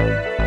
Bye.